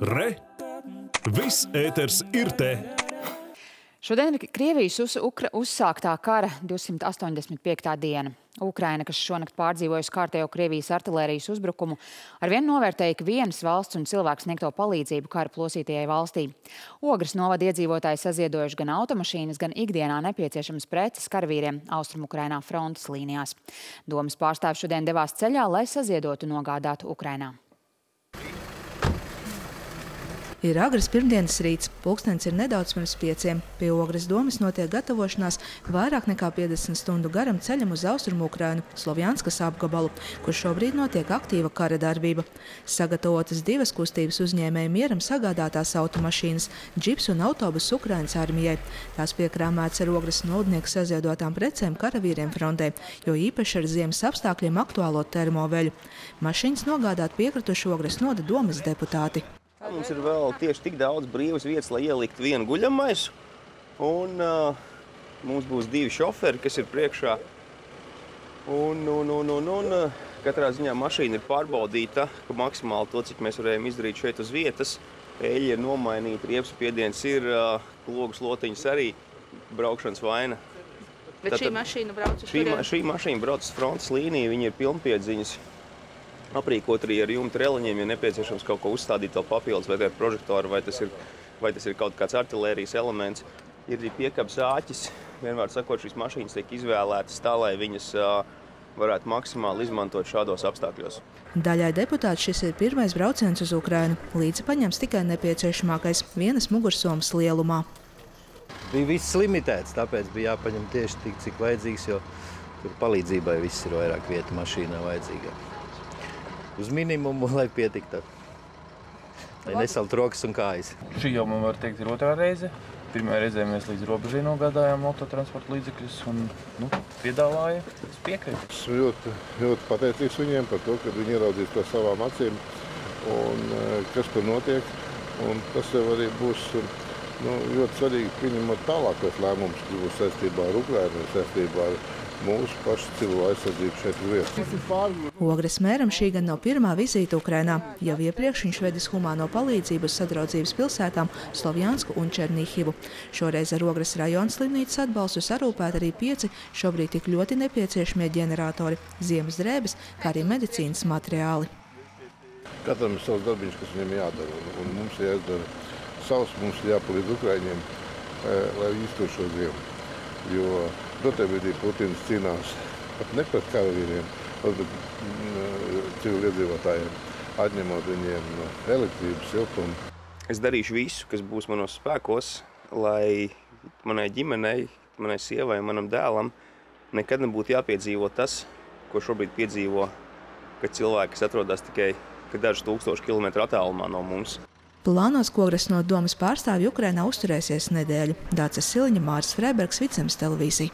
Re! Viss ēters ir te! Šodien ir Krievijas uz, Ukra, uzsāktā kara 285. diena. Ukraina, kas šonakt pārdzīvojusi kārtējo Krievijas artilērijas uzbrukumu, arvien novērtēja ik vienas valsts un cilvēku sniegto palīdzību kara plosītajai valstī. Ogres novada iedzīvotāji saziedojuši gan automašīnas, gan ikdienā nepieciešamas preces karavīriem Austrumukrainā frontes līnijās. Domas pārstāvi šodien devās ceļā, lai saziedotu nogādātu Ukrainā. Ir agras pirmdienas rīts, pulkstenis ir nedaudz pirms pieciem. Pie ogres domas notiek gatavošanās vairāk nekā 50 stundu garam ceļam uz austrumu Ukrainu, Slovjanskas apgabalu, kur šobrīd notiek aktīva kara darbība. Sagatavotas divas kustības uzņēmēju mieram sagādātās automašīnas, džips un autobus Ukrainas armijai. Tās piekrāmēts ar ogres nodnieku saziedotām precēm karavīriem frontē, jo īpaši ar ziemas apstākļiem aktuālo termoveļu. Mašīnas nogādāt piekrituši ogres noda domas deputāti. Mums ir vēl tieši tik daudz brīvas vietas, lai ieliktu vienu guļamaisu. Un uh, mums būs divi šoferi, kas ir priekšā. Un, un, un, un, un uh, katrā ziņā mašīna ir pārbaudīta, ka maksimāli to, cik mēs varējām izdarīt šeit uz vietas. Eļļa ir nomainīta, riepas piediens ir, uh, logas lotiņas arī, braukšanas vaina. Bet Tātad, šī mašīna brauc uz šī, ma šī mašīna brauc uz frontes līniju, viņa ir pilnpiedziņas aprīkot arī ar jumta reliņiem, ja nepieciešams kaut ko uzstādīt vēl papildus, vai ar prožektoru, vai tas ir, vai tas ir kaut kāds artilērijas elements. Ir arī piekabs āķis. Vienmēr sakot, šīs mašīnas tiek izvēlētas tā, lai viņas uh, varētu maksimāli izmantot šādos apstākļos. Daļai deputāti šis ir pirmais brauciens uz Ukrainu. Līdzi paņems tikai nepieciešamākais - vienas mugursomas lielumā. Bija viss limitēts, tāpēc bija jāpaņem tieši tik, cik vajadzīgs, jo tur palīdzībai viss ir vairāk vieta mašīnā vajadzīga uz minimumu, lai pietiktu. Lai nesalt rokas un kājas. Šī jau, man var teikt, ir otrā reize. Pirmā reizē mēs līdz robežai nogādājām autotransporta līdzekļus un nu, piedāvāja. Es piekrītu. Esmu ļoti, ļoti pateicīgs viņiem par to, ka viņi ieraudzīs to savām acīm un kas tur notiek. Un tas jau arī būs nu, ļoti svarīgi pieņemot tālākos lēmumus, kas būs saistībā ar Ukrainu, saistībā ar mūsu pašu civilo aizsardzību šeit uz vietas. Ogres mēram šī gan nav pirmā vizīte Ukrainā. Jau iepriekš viņš vedis humāno palīdzību sadraudzības pilsētām Slovjansku un Černīhivu. Šoreiz ar Ogres rajonas slimnīcas atbalstu sarūpēt arī pieci šobrīd tik ļoti nepieciešamie ģeneratori, ziemas drēbes, kā arī medicīnas materiāli. Katram ir savs darbiņš, kas viņam jādara, un, mums ir jāizdara savs, mums ir jāpalīdz Ukraiņiem, eh, lai iztur šo ziemu. Jo Dotē brīdī Putins cīnās pat ne pret karavīriem, bet civiliedzīvotājiem, atņemot viņiem elektrību, siltumu. Es darīšu visu, kas būs manos spēkos, lai manai ģimenei, manai sievai, manam dēlam nekad nebūtu jāpiedzīvo tas, ko šobrīd piedzīvo, kad cilvēki, kas atrodas tikai dažus tūkstošu kilometru attālumā no mums. Plānos kongres no domas pārstāvju Ukrainā uzturēsies nedēļu. Dācis Siliņa, Māris Freibergs, Vicemes televīzija.